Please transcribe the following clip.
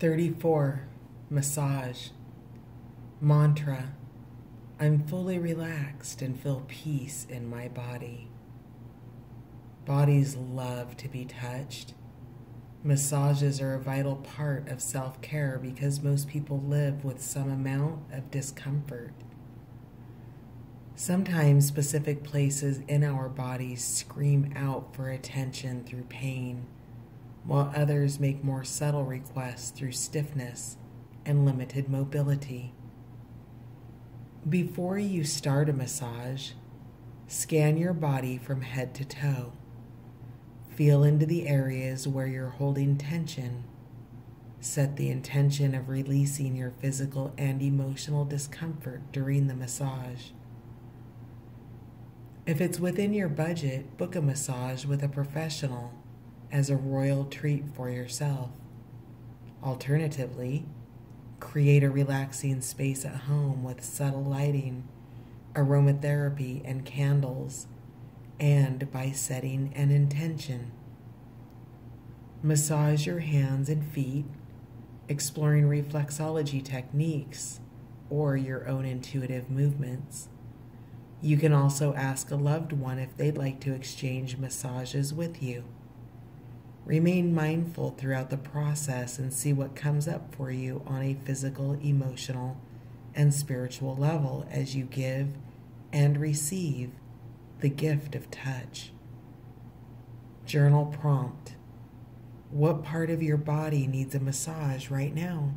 34. Massage. Mantra. I'm fully relaxed and feel peace in my body. Bodies love to be touched. Massages are a vital part of self care because most people live with some amount of discomfort. Sometimes specific places in our bodies scream out for attention through pain, while others make more subtle requests through stiffness and limited mobility. Before you start a massage, scan your body from head to toe. Feel into the areas where you're holding tension. Set the intention of releasing your physical and emotional discomfort during the massage. If it's within your budget, book a massage with a professional as a royal treat for yourself. Alternatively, create a relaxing space at home with subtle lighting, aromatherapy, and candles and by setting an intention. Massage your hands and feet, exploring reflexology techniques or your own intuitive movements. You can also ask a loved one if they'd like to exchange massages with you. Remain mindful throughout the process and see what comes up for you on a physical, emotional, and spiritual level as you give and receive the gift of touch. Journal prompt What part of your body needs a massage right now?